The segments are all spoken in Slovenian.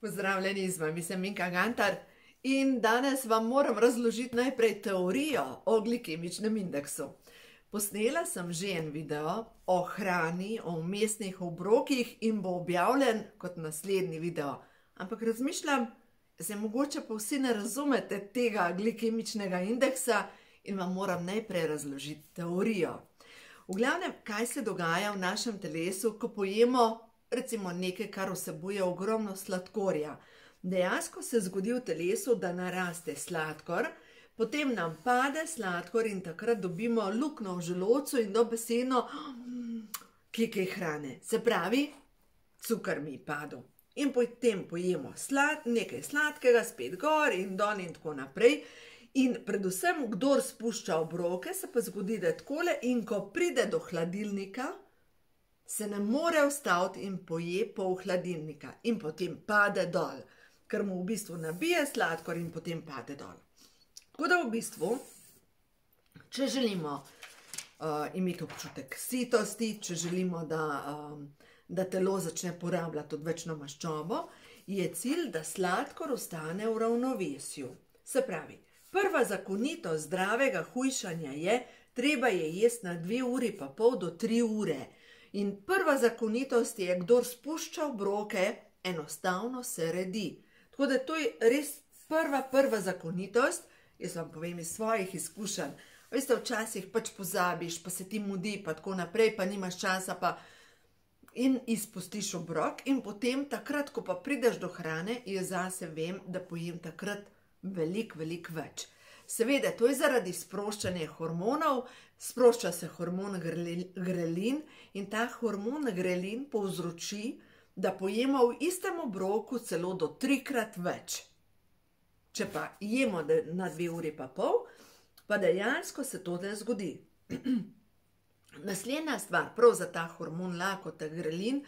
Pozdravljeni, z vami sem Minka Gantar in danes vam moram razložiti najprej teorijo o glikemičnem indeksu. Posnela sem že en video o hrani, o umestnih obrokih in bo objavljen kot naslednji video. Ampak razmišljam, se mogoče pa vsi ne razumete tega glikemičnega indeksa in vam moram najprej razložiti teorijo. V glavnem, kaj se dogaja v našem telesu, ko pojemo recimo nekaj, kar vsebuje ogromno sladkorja. Dejansko se zgodi v telesu, da naraste sladkor, potem nam pade sladkor in takrat dobimo luknjo v želodcu in dobesedno kikej hrane. Se pravi, cukor mi je padel. In potem pojemo slad, nekaj sladkega, spet gor in dol in tako naprej. In predvsem, kdor spušča obroke, se pa zgodi, da je takole in ko pride do hladilnika, se ne more ustaviti in poje pol hladilnika in potem pade dol, ker mu v bistvu nabije sladkor in potem pade dol. Tako da v bistvu, če želimo uh, imeti občutek sitosti, če želimo, da, um, da telo začne porabljati odvečno maščobo, je cilj, da sladkor ostane v ravnovesju. Se pravi, prva zakonitost zdravega hujšanja je, treba je jesti na dve uri pa pol do tri ure. In prva zakonitost je, kdor spušča obroke, enostavno se redi. Tako da to je res prva, prva zakonitost, jaz vam povem iz svojih izkušenj. Veste, včasih pač pozabiš, pa se ti mudi, pa tako naprej, pa nimaš časa, pa in izpustiš obrok, in potem takrat, ko pa prideš do hrane, jaz zase vem, da pojem takrat veliko, veliko več. Seveda, to je zaradi sproščanja hormonov, sprošča se hormon grelin in ta hormon grelin povzroči, da pojemo v istem obroku celo do trikrat več. Če pa jemo na dve uri pa pol, pa dejansko se to ne zgodi. Naslednja stvar, prav za ta hormon lakota grelin,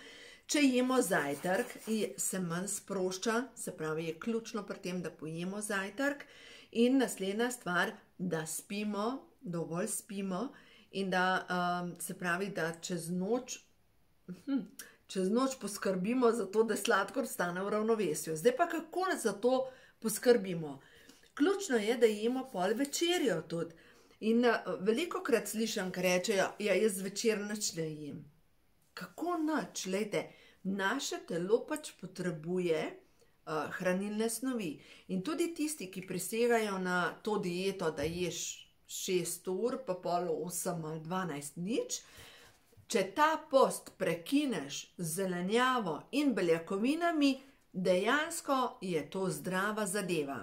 če jemo zajtrk, se manj sprošča, se pravi, je ključno pri tem, da pojemo zajtrk, In naslednja stvar, da spimo, dovolj spimo, in da um, se pravi, da čez noč, hm, čez noč poskrbimo za to, da sladkor stane v ravnovesju. Zdaj pa kako za to poskrbimo? Ključno je, da jemo pol večerjo tudi. In uh, veliko krat slišim, kar rečejo, ja, jaz večer noč ne jem. Kako noč? Lejte, naše telo pač potrebuje uh, hranilne snovi. In tudi tisti, ki prisegajo na to dieto, da ješ 6 ur, pa pol 8 ali 12 nič, če ta post prekineš z zelenjavo in beljakovinami, dejansko je to zdrava zadeva.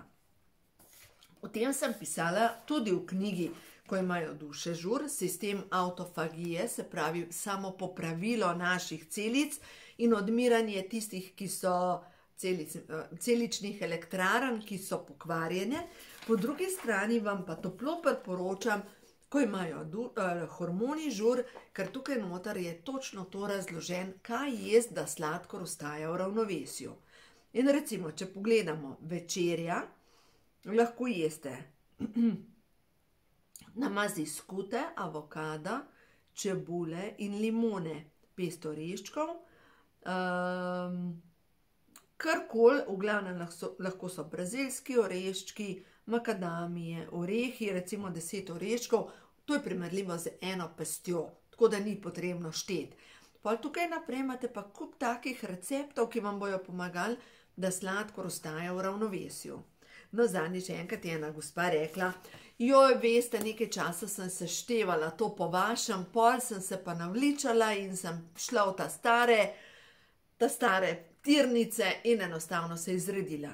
O tem sem pisala tudi v knjigi, ko imajo duše žur, sistem autofagije, se pravi samo popravilo naših celic in odmiranje tistih, ki so celic, celičnih elektrarn, ki so pokvarjene, po drugi strani vam pa toplo priporočam, ko imajo du, eh, hormoni žur, ker tukaj noter je točno to razložen, kaj je, da sladkor ostaja v ravnovesju. In recimo, če pogledamo večerja, lahko jeste namazi skute, avokada, čebule in limone, pesto reščkov, um, karkoli, v glavnem lahko, lahko so brazilski oreščki, makadamije, orehi, recimo 10 oreščkov, to je primerljivo z eno pestjo, tako da ni potrebno šteti. Pa tukaj naprej imate pa kup takih receptov, ki vam bojo pomagali, da sladkor ostaja v ravnovesju. No, zadnjič enkrat je ena gospa rekla, joj, veste, nekaj časa sem se števala to po vašem, pol sem se pa navličala in sem šla v ta stare, ta stare tirnice in enostavno se izredila.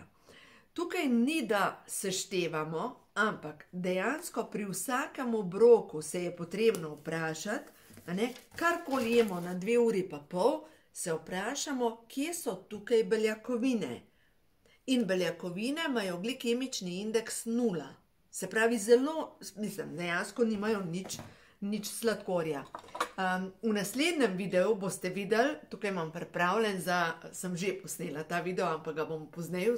Tukaj ni, da se števamo, ampak dejansko pri vsakem obroku se je potrebno vprašati, karkoli jemo na dve uri pa pol, se vprašamo, kje so tukaj beljakovine. In beljakovine imajo glikemični indeks nula. Se pravi, zelo, mislim, dejansko nimajo nič, nič sladkorja. Um, v naslednjem videu boste videli, tukaj imam pripravljen, za, sem že posnela ta video, ampak ga bom pozneje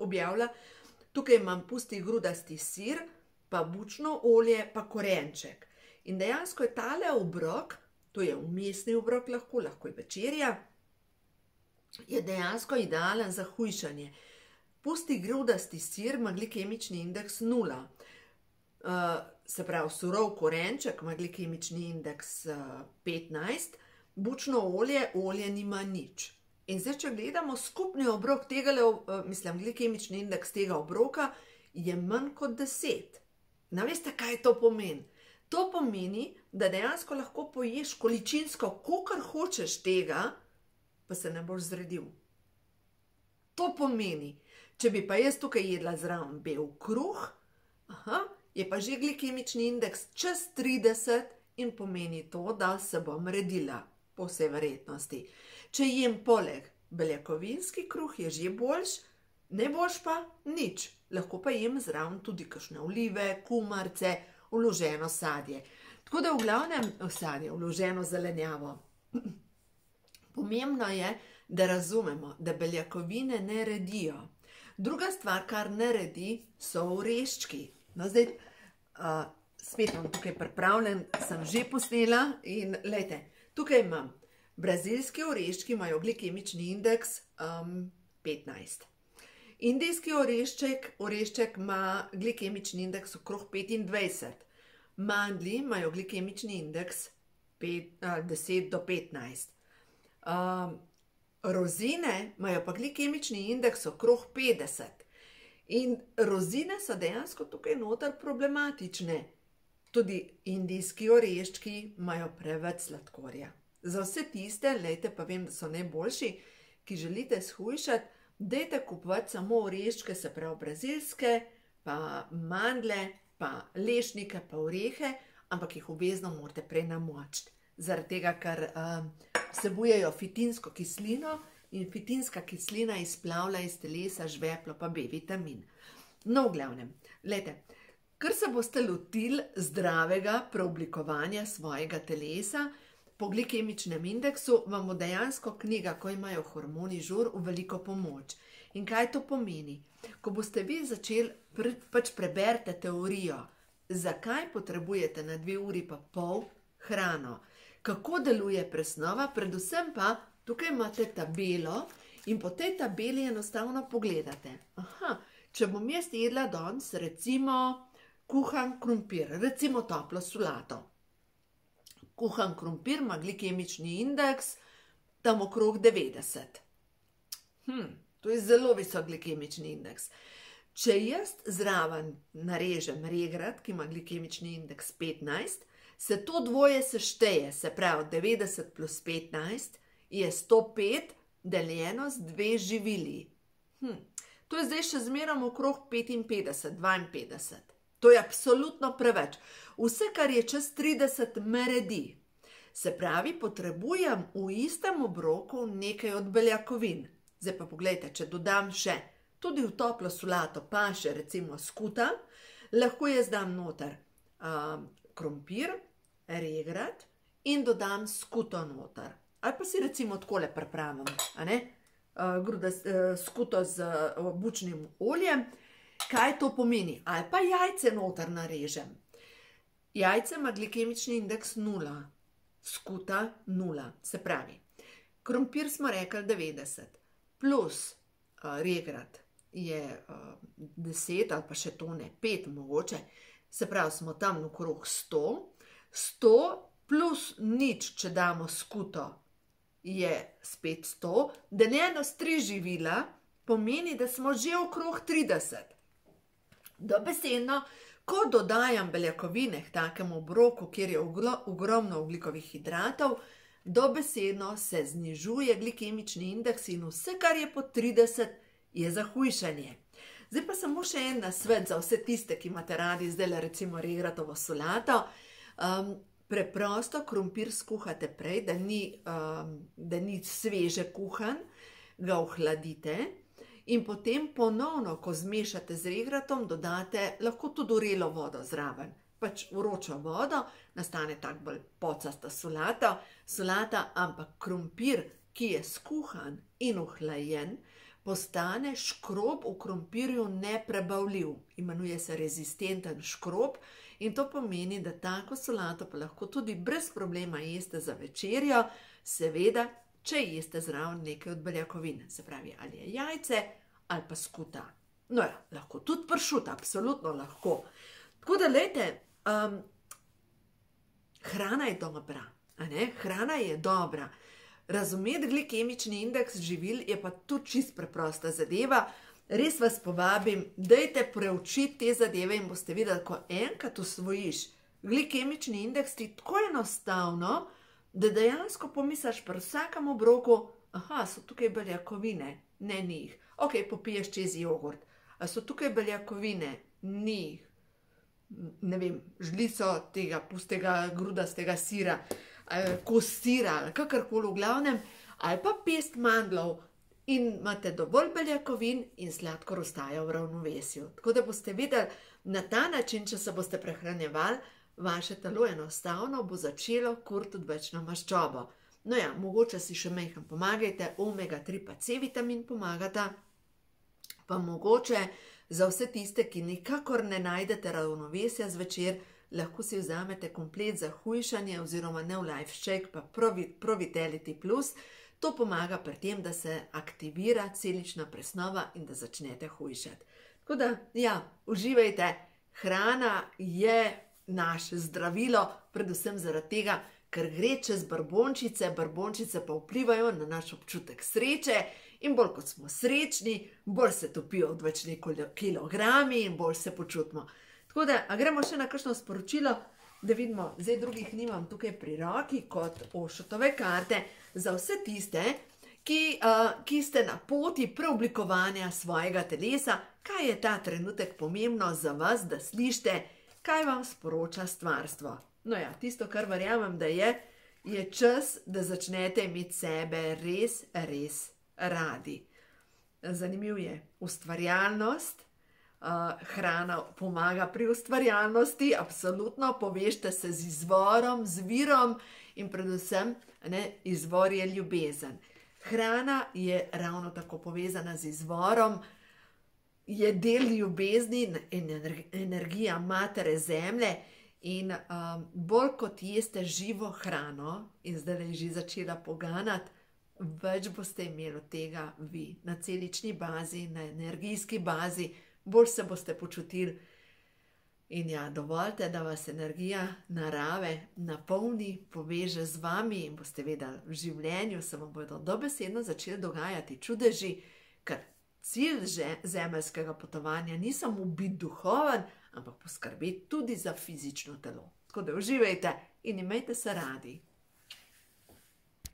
objavila. Tukaj imam pusti grudasti sir, pa bučno olje, pa korenček. In dejansko je tale obrok, to je umestni obrok, lahko, lahko je večerja, je dejansko idealen za hujšanje. Pusti grudasti sir ima glikemični indeks 0. Uh, se pravi, surov korenček ima glikemični indeks uh, 15, bučno olje, olje nima nič. In zdaj, če gledamo skupni obrok tega, uh, mislim, glikemični indeks tega obroka je manj kot 10. Naveste, kaj to pomeni? To pomeni, da dejansko lahko poješ količinsko, kolikor hočeš tega, pa se ne boš zredil. To pomeni, če bi pa jaz tukaj jedla zraven bel kruh, aha, je pa že glikemični indeks čez 30 in pomeni to, da se bom redila, po vsej verjetnosti. Če jem poleg beljakovinski kruh, je že boljš, ne boš pa nič. Lahko pa jem zraven tudi kakšne olive, kumarce, uloženo sadje. Tako da v glavnem sadje, uloženo zelenjavo. Pomembno je, da razumemo, da beljakovine ne redijo. Druga stvar, kar ne redi, so oreščki. No, zdaj, uh, spet imam tukaj pripravljen, sem že posnela in lejte, tukaj imam brazilski oreščki, imajo glikemični indeks um, 15. Indijski orešček, orešček ima glikemični indeks okrog 25. Mandli imajo glikemični indeks 5, uh, 10 do 15. Um, rozine imajo pa glikemični indeks okrog 50. In rozine so dejansko tukaj noter problematične. Tudi indijski oreščki imajo preveč sladkorja. Za vse tiste, lejte pa vem, da so najboljši, ki želite shujšati, dejte kupovati samo oreščke, se pravi brazilske, pa mandle, pa lešnike, pa orehe, ampak jih obvezno morate prej namočiti. Zaradi tega, ker uh, vsebujejo fitinsko kislino in fitinska kislina izplavlja iz telesa žveplo pa B vitamin. No, v glavnem, lete, ker se boste lotili zdravega preoblikovanja svojega telesa, po glikemičnem indeksu vam bo dejansko knjiga, ko imajo hormoni žur, v veliko pomoč. In kaj to pomeni? Ko boste vi začeli, pač preberite teorijo, zakaj potrebujete na dve uri pa pol hrano, kako deluje presnova, predvsem pa tukaj imate tabelo in po tej tabeli enostavno pogledate. Aha, če bom jaz jedla danes, recimo, kuhan krompir, recimo toplo solato. Kuhan krompir ima glikemični indeks tam okrog 90. Hm, to je zelo visok glikemični indeks. Če jaz zraven narežem regrat, ki ima glikemični indeks 15, se to dvoje sešteje, se pravi 90 plus 15 je 105 deljeno z dve živili. Hm. To je zdaj še zmerom okrog 55, 52. To je absolutno preveč. Vse, kar je čez 30, me redi. Se pravi, potrebujem v istem obroku nekaj od beljakovin. Zdaj pa pogledajte, če dodam še tudi v toplo solato, pa še recimo skuta, lahko jaz dam noter um, krompir, regrat in dodam skuto noter. Ali pa si recimo takole pripravim, uh, gruda, uh, skuto z uh, bučnim oljem. Kaj to pomeni? Ali pa jajce noter narežem. Jajce ima glikemični indeks 0, skuta 0. Se pravi, krompir smo rekli 90, plus uh, regrat je uh, 10 ali pa še to ne, 5 mogoče. Se pravi, smo tam okrog 100. 100 plus nič, če damo skuto, je spet 100, deljeno s tri živila, pomeni, da smo že okrog 30. Dobesedno, ko dodajam beljakovine k takemu obroku, kjer je ogromno oglikovih hidratov, dobesedno se znižuje glikemični indeks in vse, kar je pod 30, je za hujšanje. Zdaj pa samo še en nasvet za vse tiste, ki imate radi zdaj recimo regratovo solato. Um, preprosto krompir skuhate prej, da ni, um, da ni sveže kuhan, ga ohladite in potem ponovno, ko zmešate z regratom, dodate lahko tudi urelo vodo zraven. Pač vročo vodo, nastane tako bolj pocasta solata, solata, ampak krompir, ki je skuhan in ohlajen, postane škrob v krompirju neprebavljiv. Imenuje se rezistenten škrob. In to pomeni, da tako solato pa lahko tudi brez problema jeste za večerjo, seveda, če jeste zraven nekaj od beljakovin, se pravi, ali jajce ali pa skuta. No, ja, lahko tudi pršut, absolutno lahko. Tako da, gledajte, um, hrana je dobra, hrana je dobra. Razumeti glikemični indeks živil je pa tudi čist preprosta zadeva. Res vas povabim, dajte preučiti te zadeve in boste videli, ko enkrat usvojiš glikemični indeks, ti tako enostavno, da dejansko pomisliš pri vsakem obroku, aha, so tukaj beljakovine, ne njih. Ok, popiješ čez jogurt. A so tukaj beljakovine, njih. Ne vem, žlico tega pustega grudastega sira, kos sira, kakorkoli v glavnem, ali pa pest mandlov in imate dovolj beljakovin in sladkor ostaja v ravnovesju. Tako da boste videli, na ta način, če se boste prehranjevali, vaše telo enostavno bo začelo kurti odvečno maščobo. No ja, mogoče si še mehko pomagajte, omega 3 pa C vitamin pomagata, pa mogoče za vse tiste, ki nikakor ne najdete ravnovesja zvečer, lahko si vzamete komplet za hujšanje oziroma ne v life shake, pa Provitality Plus. To pomaga pri tem, da se aktivira celična presnova in da začnete hujšati. Tako da, ja, uživajte, hrana je naše zdravilo, predvsem zaradi tega, ker gre čez brbončice, brbončice pa vplivajo na naš občutek sreče. In bolj kot smo srečni, bolj se topijo odvečni kilogrami in bolj se počutimo. Tako da, a gremo še na kakšno sporočilo, da vidimo, zdaj drugih nimam tukaj pri roki kot ošotove karte za vse tiste, ki, uh, ki ste na poti preoblikovanja svojega telesa, kaj je ta trenutek pomembno za vas, da slišite, kaj vam sporoča stvarstvo. No ja, tisto, kar verjamem, da je, je čas, da začnete imeti sebe res, res radi. Zanimiv je ustvarjalnost, hrana pomaga pri ustvarjalnosti, absolutno povežite se z izvorom, z virom in predvsem ne, izvor je ljubezen. Hrana je ravno tako povezana z izvorom, je del ljubezni in energija matere zemlje. In um, bolj kot jeste živo hrano, in zdaj je že začela poganati, več boste imeli od tega vi na celični bazi, na energijski bazi, bolj se boste počutili. In ja, dovolite, da vas energija narave napolni, poveže z vami in boste vedeli, v življenju se vam bodo dobesedno začeli dogajati čudeži, ker Cilj zemeljskega potovanja ni samo biti duhoven, ampak poskrbeti tudi za fizično telo. Tako da uživajte in imejte se radi.